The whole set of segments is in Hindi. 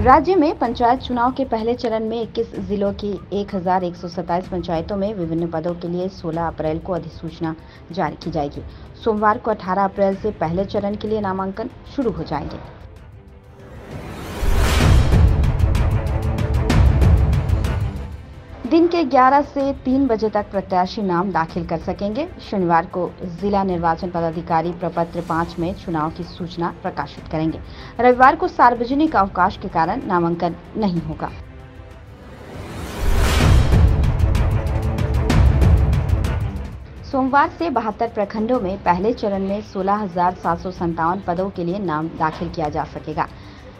राज्य में पंचायत चुनाव के पहले चरण में 21 जिलों की 1127 पंचायतों में विभिन्न पदों के लिए 16 अप्रैल को अधिसूचना जारी की जाएगी। सोमवार को 18 अप्रैल से पहले चरण के लिए नामांकन शुरू हो जाएँगे। दिन के 11 से 3 बजे तक प्रत्याशी नाम दाखिल कर सकेंगे। शनिवार को जिला निर्वाचन पदाधिकारी प्रपत्र पाँच में चुनाव की सूचना प्रकाशित करेंगे। रविवार को सार्वजनिक अवकाश के कारण नामांकन नहीं होगा। सोमवार से बहत्तर प्रखंडों में पहले चरण में सोलह पदों के लिए नाम दाखिल किया जा सकेगा।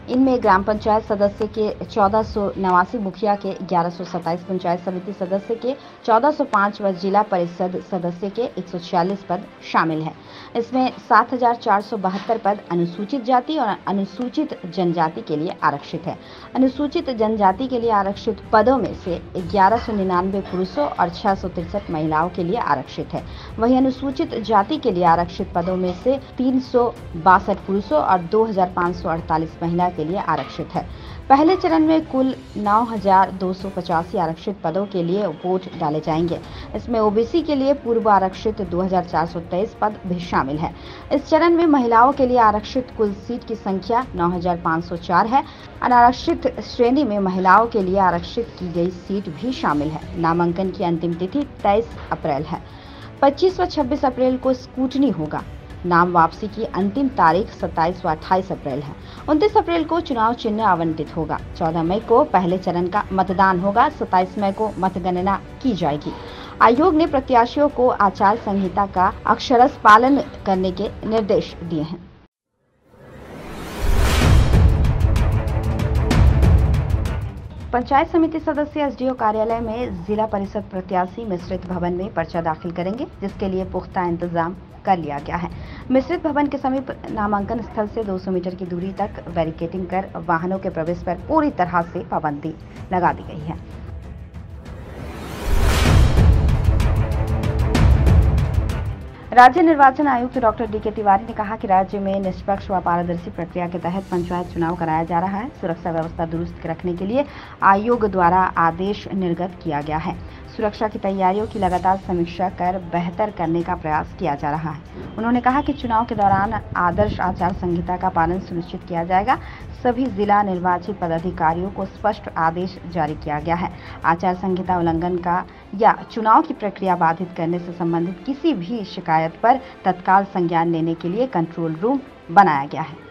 इनमें ग्राम पंचायत सदस्य के चौदह सौ नवासी मुखिया के ग्यारह पंचायत समिति सदस्य के 1405 व जिला परिषद सदस्य के 146 पद शामिल हैं। इसमें 7,472 पद अनुसूचित जाति और अनुसूचित जनजाति के लिए आरक्षित है। अनुसूचित जनजाति के लिए आरक्षित पदों में से ग्यारह सौ निन्यानवे पुरुषों और छह महिलाओं के लिए आरक्षित है। वहीं अनुसूचित जाति के लिए आरक्षित पदों में से तीन सौ बासठ पुरुषों और दो हज़ार पाँच सौ अड़तालीस महिला के लिए आरक्षित है। पहले चरण में कुल नौ आरक्षित पदों के लिए वोट डाले जाएँगे। इसमें ओबीसी के लिए पूर्व आरक्षित 2423 पद भी शामिल है। इस चरण में महिलाओं के लिए आरक्षित कुल सीट की संख्या 9504 है। अनारक्षित श्रेणी में महिलाओं के लिए आरक्षित की गई सीट भी शामिल है। नामांकन की अंतिम तिथि तेईस अप्रैल है। 25 व 26 अप्रैल को स्कूटनी होगा। नाम वापसी की अंतिम तारीख 27 व 28 अप्रैल है। 29 अप्रैल को चुनाव चिन्ह आवंटित होगा। 14 मई को पहले चरण का मतदान होगा। 27 मई को मतगणना की जाएगी। आयोग ने प्रत्याशियों को आचार संहिता का अक्षरस पालन करने के निर्देश दिए हैं। पंचायत समिति सदस्य एसडीओ कार्यालय में जिला परिषद प्रत्याशी मिश्रित भवन में पर्चा दाखिल करेंगे, जिसके लिए पुख्ता इंतज़ाम कर लिया गया है। मिश्रित भवन के समीप नामांकन स्थल से 200 मीटर की दूरी तक बैरिकेटिंग कर वाहनों के प्रवेश पर पूरी तरह से पाबंदी लगा दी गई है। राज्य निर्वाचन आयुक्त डॉक्टर डी के तिवारी ने कहा कि राज्य में निष्पक्ष व पारदर्शी प्रक्रिया के तहत पंचायत चुनाव कराया जा रहा है। सुरक्षा व्यवस्था दुरुस्त रखने के लिए आयोग द्वारा आदेश निर्गत किया गया है। सुरक्षा की तैयारियों की लगातार समीक्षा कर बेहतर करने का प्रयास किया जा रहा है। उन्होंने कहा कि चुनाव के दौरान आदर्श आचार संहिता का पालन सुनिश्चित किया जाएगा। सभी जिला निर्वाचित पदाधिकारियों को स्पष्ट आदेश जारी किया गया है। आचार संहिता उल्लंघन का या चुनाव की प्रक्रिया बाधित करने से संबंधित किसी भी शिकायत पर तत्काल संज्ञान लेने के लिए कंट्रोल रूम बनाया गया है।